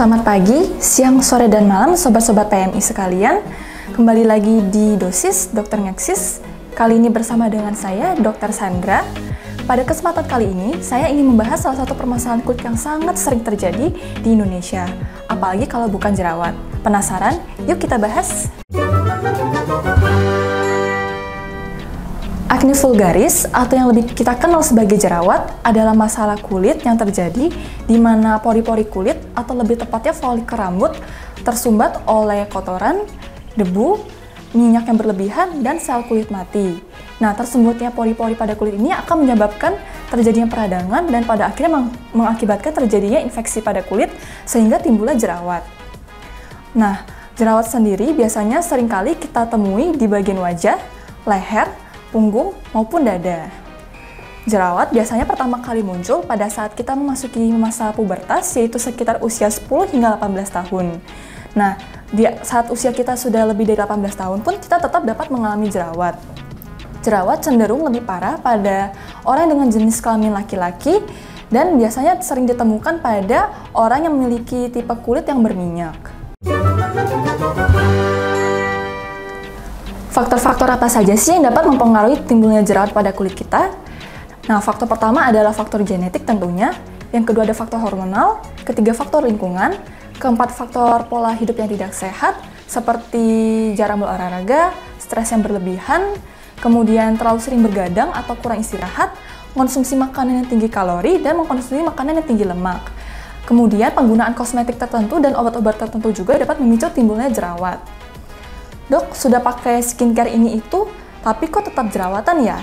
Selamat pagi, siang, sore, dan malam sobat-sobat PMI sekalian. Kembali lagi di Dosis Dokter Ngeksis. Kali ini bersama dengan saya, Dr. Sandra. Pada kesempatan kali ini, saya ingin membahas salah satu permasalahan kulit yang sangat sering terjadi di Indonesia. Apalagi kalau bukan jerawat. Penasaran? Yuk kita bahas. Acne vulgaris atau yang lebih kita kenal sebagai jerawat adalah masalah kulit yang terjadi di mana pori-pori kulit atau lebih tepatnya folikel rambut tersumbat oleh kotoran, debu, minyak yang berlebihan, dan sel kulit mati. Nah, tersumbatnya pori-pori pada kulit ini akan menyebabkan terjadinya peradangan dan pada akhirnya meng mengakibatkan terjadinya infeksi pada kulit sehingga timbullah jerawat. Nah, jerawat sendiri biasanya sering kali kita temui di bagian wajah, leher, punggung, maupun dada. Jerawat biasanya pertama kali muncul pada saat kita memasuki masa pubertas, yaitu sekitar usia 10 hingga 18 tahun. Nah, di saat usia kita sudah lebih dari 18 tahun pun kita tetap dapat mengalami jerawat. Jerawat cenderung lebih parah pada orang dengan jenis kelamin laki-laki dan biasanya sering ditemukan pada orang yang memiliki tipe kulit yang berminyak. Faktor-faktor apa saja sih yang dapat mempengaruhi timbulnya jerawat pada kulit kita? Nah, faktor pertama adalah faktor genetik tentunya, yang kedua ada faktor hormonal, ketiga faktor lingkungan, keempat faktor pola hidup yang tidak sehat, seperti jarang berolahraga, stres yang berlebihan, kemudian terlalu sering bergadang atau kurang istirahat, konsumsi makanan yang tinggi kalori, dan mengkonsumsi makanan yang tinggi lemak. Kemudian penggunaan kosmetik tertentu dan obat-obat tertentu juga dapat memicu timbulnya jerawat dok sudah pakai skincare ini itu, tapi kok tetap jerawatan ya?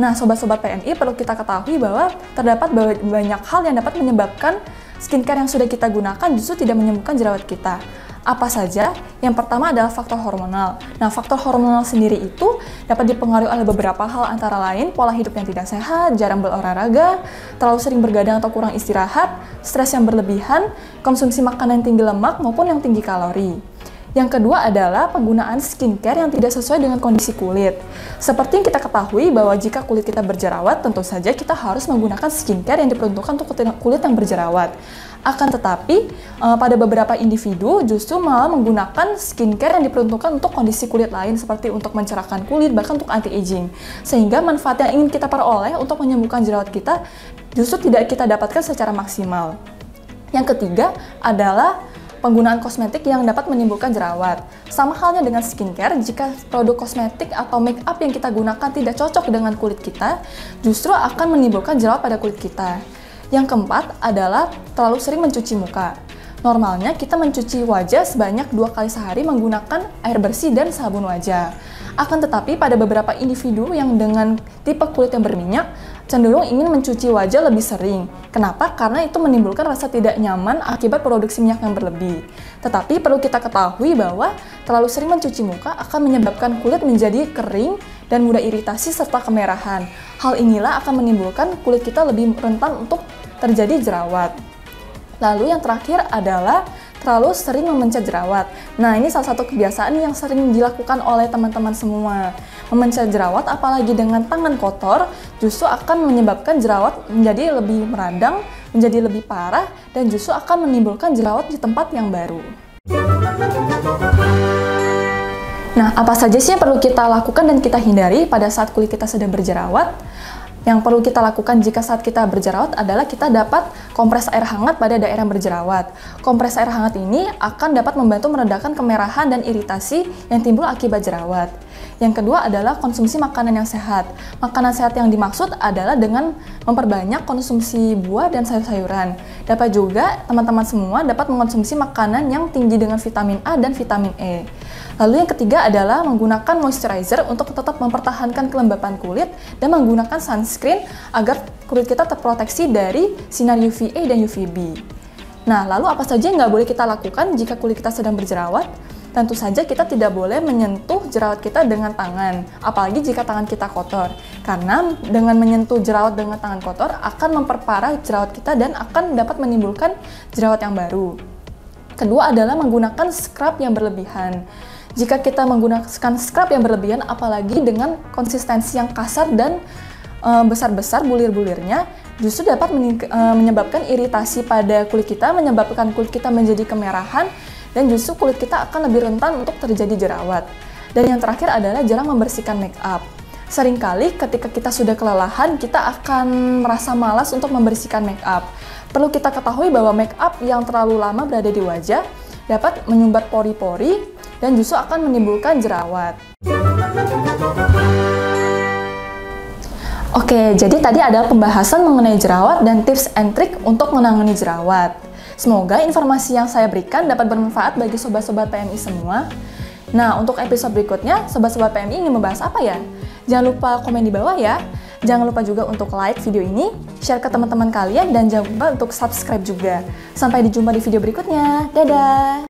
Nah, sobat-sobat PMI perlu kita ketahui bahwa terdapat banyak hal yang dapat menyebabkan skincare yang sudah kita gunakan justru tidak menyembuhkan jerawat kita. Apa saja? Yang pertama adalah faktor hormonal. Nah, faktor hormonal sendiri itu dapat dipengaruhi oleh beberapa hal antara lain pola hidup yang tidak sehat, jarang berolahraga, terlalu sering bergadang atau kurang istirahat, stres yang berlebihan, konsumsi makanan yang tinggi lemak maupun yang tinggi kalori. Yang kedua adalah penggunaan skincare yang tidak sesuai dengan kondisi kulit. Seperti yang kita ketahui bahwa jika kulit kita berjerawat, tentu saja kita harus menggunakan skincare yang diperuntukkan untuk kulit yang berjerawat. Akan tetapi, eh, pada beberapa individu justru malah menggunakan skincare yang diperuntukkan untuk kondisi kulit lain seperti untuk mencerahkan kulit, bahkan untuk anti-aging. Sehingga manfaat yang ingin kita peroleh untuk menyembuhkan jerawat kita justru tidak kita dapatkan secara maksimal. Yang ketiga adalah penggunaan kosmetik yang dapat menimbulkan jerawat. Sama halnya dengan skincare, jika produk kosmetik atau make up yang kita gunakan tidak cocok dengan kulit kita, justru akan menimbulkan jerawat pada kulit kita. Yang keempat adalah terlalu sering mencuci muka. Normalnya kita mencuci wajah sebanyak dua kali sehari menggunakan air bersih dan sabun wajah. Akan tetapi pada beberapa individu yang dengan tipe kulit yang berminyak, cenderung ingin mencuci wajah lebih sering. Kenapa? Karena itu menimbulkan rasa tidak nyaman akibat produksi minyak yang berlebih. Tetapi perlu kita ketahui bahwa terlalu sering mencuci muka akan menyebabkan kulit menjadi kering dan mudah iritasi serta kemerahan. Hal inilah akan menimbulkan kulit kita lebih rentan untuk terjadi jerawat. Lalu yang terakhir adalah terlalu sering memencet jerawat. Nah, ini salah satu kebiasaan yang sering dilakukan oleh teman-teman semua. Memencet jerawat apalagi dengan tangan kotor justru akan menyebabkan jerawat menjadi lebih meradang, menjadi lebih parah dan justru akan menimbulkan jerawat di tempat yang baru. Nah, apa saja sih yang perlu kita lakukan dan kita hindari pada saat kulit kita sedang berjerawat? Yang perlu kita lakukan jika saat kita berjerawat adalah kita dapat kompres air hangat pada daerah yang berjerawat. Kompres air hangat ini akan dapat membantu meredakan kemerahan dan iritasi yang timbul akibat jerawat. Yang kedua adalah konsumsi makanan yang sehat. Makanan sehat yang dimaksud adalah dengan memperbanyak konsumsi buah dan sayur-sayuran. Dapat juga teman-teman semua dapat mengonsumsi makanan yang tinggi dengan vitamin A dan vitamin E. Lalu yang ketiga adalah menggunakan moisturizer untuk tetap mempertahankan kelembapan kulit dan menggunakan sunscreen agar kulit kita terproteksi dari sinar UVA dan UVB. Nah, lalu apa saja yang nggak boleh kita lakukan jika kulit kita sedang berjerawat? Tentu saja kita tidak boleh menyentuh jerawat kita dengan tangan, apalagi jika tangan kita kotor. Karena dengan menyentuh jerawat dengan tangan kotor akan memperparah jerawat kita dan akan dapat menimbulkan jerawat yang baru. Kedua adalah menggunakan scrub yang berlebihan. Jika kita menggunakan scrub yang berlebihan, apalagi dengan konsistensi yang kasar dan e, besar-besar bulir-bulirnya, justru dapat eh, menyebabkan iritasi pada kulit kita, menyebabkan kulit kita menjadi kemerahan, dan justru kulit kita akan lebih rentan untuk terjadi jerawat. Dan yang terakhir adalah jarang membersihkan make up. Seringkali ketika kita sudah kelelahan, kita akan merasa malas untuk membersihkan make up. Perlu kita ketahui bahwa make up yang terlalu lama berada di wajah dapat menyumbat pori-pori dan justru akan menimbulkan jerawat. Oke, jadi tadi adalah pembahasan mengenai jerawat dan tips and trick untuk menangani jerawat. Semoga informasi yang saya berikan dapat bermanfaat bagi sobat-sobat PMI semua. Nah, untuk episode berikutnya, sobat-sobat PMI ingin membahas apa ya? Jangan lupa komen di bawah ya. Jangan lupa juga untuk like video ini, share ke teman-teman kalian, dan jangan lupa untuk subscribe juga. Sampai dijumpa di video berikutnya. Dadah!